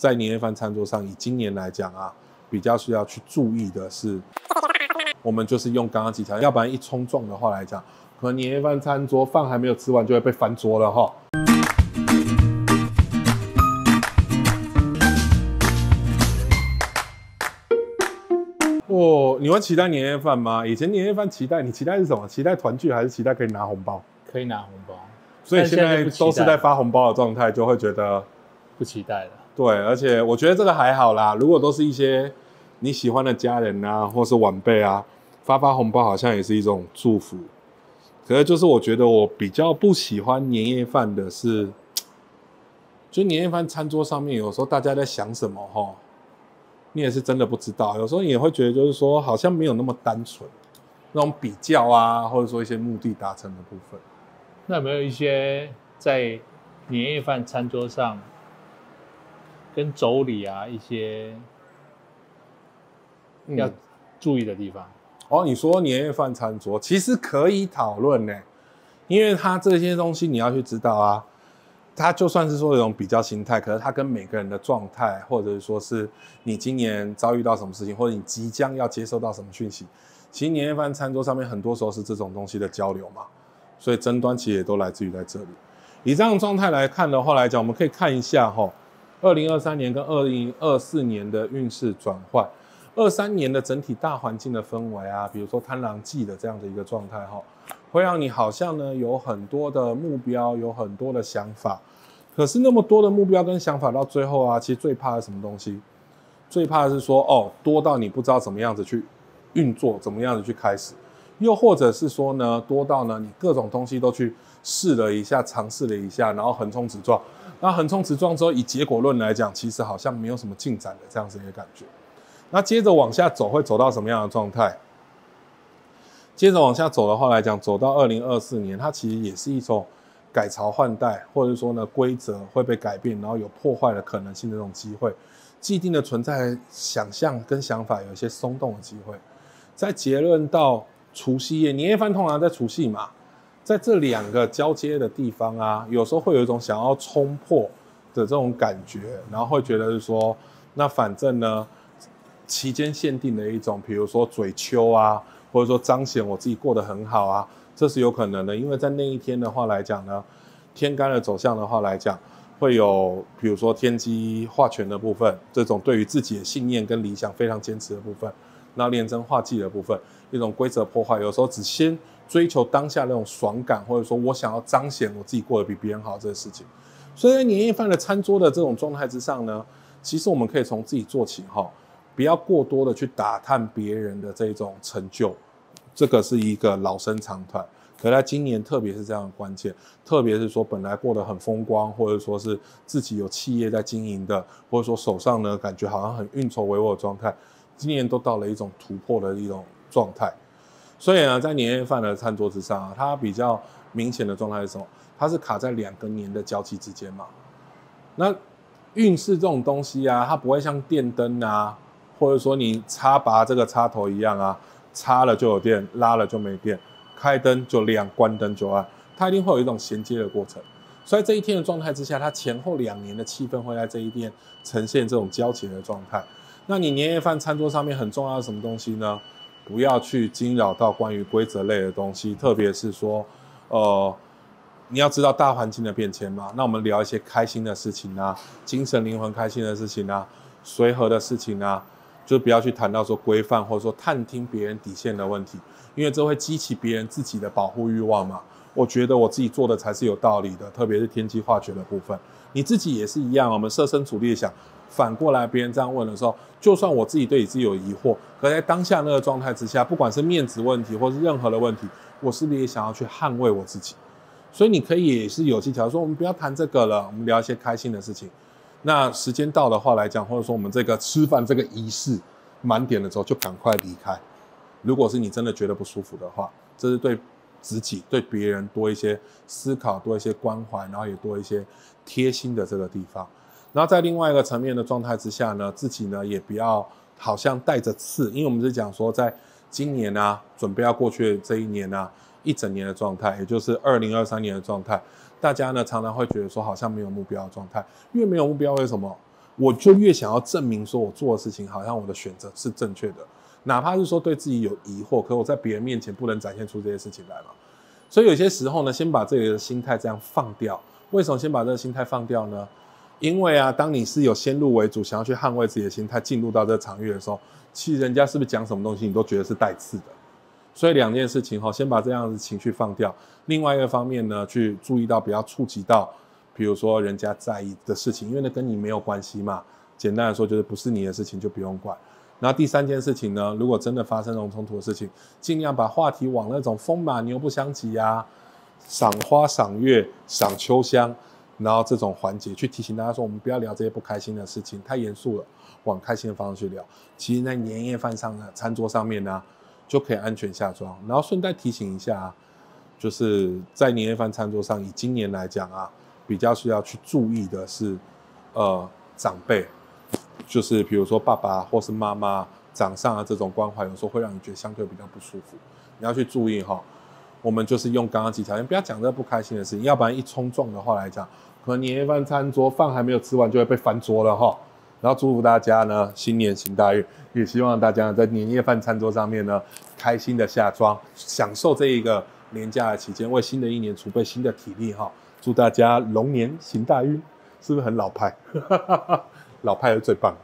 在年夜饭餐桌上，以今年来讲啊，比较需要去注意的是，我们就是用刚刚几条，要不然一冲撞的话来讲，可能年夜饭餐桌饭还没有吃完就会被翻桌了哈。哦，你会期待年夜饭吗？以前年夜饭期待，你期待是什么？期待团聚还是期待可以拿红包？可以拿红包，所以现在都是在发红包的状态，就会觉得不期待了。对，而且我觉得这个还好啦。如果都是一些你喜欢的家人啊，或是晚辈啊，发发红包好像也是一种祝福。可是就是我觉得我比较不喜欢年夜饭的是，就年夜饭餐桌上面有时候大家在想什么哈，你也是真的不知道。有时候你也会觉得就是说好像没有那么单纯，那种比较啊，或者说一些目的达成的部分。那有没有一些在年夜饭餐桌上跟妯娌啊一些要嗯注意的地方？哦，你说年夜饭餐桌其实可以讨论呢，因为它这些东西你要去知道啊，它就算是说有一种比较心态，可是它跟每个人的状态，或者是说是你今年遭遇到什么事情，或者你即将要接收到什么讯息，其实年夜饭餐桌上面很多时候是这种东西的交流嘛，所以争端其实也都来自于在这里。以这样的状态来看的话来讲，我们可以看一下哈，二零二三年跟二零二四年的运势转换。二三年的整体大环境的氛围啊，比如说贪狼季的这样的一个状态哈，会让你好像呢有很多的目标，有很多的想法，可是那么多的目标跟想法到最后啊，其实最怕的是什么东西？最怕的是说哦，多到你不知道怎么样子去运作，怎么样子去开始，又或者是说呢，多到呢你各种东西都去试了一下，尝试了一下，然后横冲直撞，那横冲直撞之后，以结果论来讲，其实好像没有什么进展的这样子一个感觉。那接着往下走会走到什么样的状态？接着往下走的话来讲，走到二零二四年，它其实也是一种改朝换代，或者说呢规则会被改变，然后有破坏的可能性的这种机会，既定的存在想象跟想法有一些松动的机会。在结论到除夕夜，年夜饭通常在除夕嘛，在这两个交接的地方啊，有时候会有一种想要冲破的这种感觉，然后会觉得是说，那反正呢。期间限定的一种，比如说嘴秋啊，或者说彰显我自己过得很好啊，这是有可能的。因为在那一天的话来讲呢，天干的走向的话来讲，会有比如说天机化权的部分，这种对于自己的信念跟理想非常坚持的部分，那炼真化忌的部分，一种规则破坏，有时候只先追求当下那种爽感，或者说我想要彰显我自己过得比别人好这个事情。所以在年夜饭的餐桌的这种状态之上呢，其实我们可以从自己做起哈。不要过多的去打探别人的这种成就，这个是一个老生常谈。可在今年，特别是这样的关键，特别是说本来过得很风光，或者说是自己有企业在经营的，或者说手上呢感觉好像很运筹帷幄的状态，今年都到了一种突破的一种状态。所以呢，在年夜饭的餐桌之上啊，它比较明显的状态是什么？它是卡在两个年的交期之间嘛。那运势这种东西啊，它不会像电灯啊。或者说你插拔这个插头一样啊，插了就有电，拉了就没电，开灯就亮，关灯就暗，它一定会有一种衔接的过程。所以这一天的状态之下，它前后两年的气氛会在这一天呈现这种交结的状态。那你年夜饭餐桌上面很重要的什么东西呢？不要去惊扰到关于规则类的东西，特别是说，呃，你要知道大环境的变迁嘛。那我们聊一些开心的事情啊，精神灵魂开心的事情啊，随和的事情啊。就不要去谈到说规范或者说探听别人底线的问题，因为这会激起别人自己的保护欲望嘛。我觉得我自己做的才是有道理的，特别是天机化学的部分，你自己也是一样。我们设身处地想，反过来别人这样问的时候，就算我自己对你自己有疑惑，可在当下那个状态之下，不管是面子问题或是任何的问题，我是不是也想要去捍卫我自己？所以你可以也是有技巧说，我们不要谈这个了，我们聊一些开心的事情。那时间到的话来讲，或者说我们这个吃饭这个仪式满点了之后，就赶快离开。如果是你真的觉得不舒服的话，这是对自己、对别人多一些思考，多一些关怀，然后也多一些贴心的这个地方。然后在另外一个层面的状态之下呢，自己呢也不要好像带着刺，因为我们是讲说，在今年啊，准备要过去这一年啊，一整年的状态，也就是二零二三年的状态。大家呢常常会觉得说好像没有目标的状态，越没有目标，为什么？我就越想要证明说我做的事情好像我的选择是正确的，哪怕是说对自己有疑惑，可我在别人面前不能展现出这些事情来嘛。所以有些时候呢，先把这个心态这样放掉。为什么先把这个心态放掉呢？因为啊，当你是有先入为主，想要去捍卫自己的心态，进入到这个场域的时候，其实人家是不是讲什么东西，你都觉得是带刺的。所以两件事情哈，先把这样子情绪放掉。另外一个方面呢，去注意到不要触及到，比如说人家在意的事情，因为那跟你没有关系嘛。简单的说，就是不是你的事情就不用管。然后第三件事情呢，如果真的发生这种冲突的事情，尽量把话题往那种风马牛不相及呀、赏花、赏月、赏秋香。然后这种环节去提醒大家说，我们不要聊这些不开心的事情，太严肃了，往开心的方向去聊。其实，在年夜饭上的餐桌上面呢，就可以安全下装。然后顺带提醒一下，就是在年夜饭餐桌上，以今年来讲啊，比较需要去注意的是，呃，长辈，就是比如说爸爸或是妈妈掌上的这种关怀，有时候会让你觉得相对比较不舒服，你要去注意哈。我们就是用刚刚几条你，不要讲这不开心的事情，要不然一冲撞的话来讲。可能年夜饭餐桌饭还没有吃完就会被翻桌了哈，然后祝福大家呢新年行大运，也希望大家在年夜饭餐桌上面呢开心的下庄，享受这一个年假的期间，为新的一年储备新的体力哈。祝大家龙年行大运，是不是很老派？老派的最棒。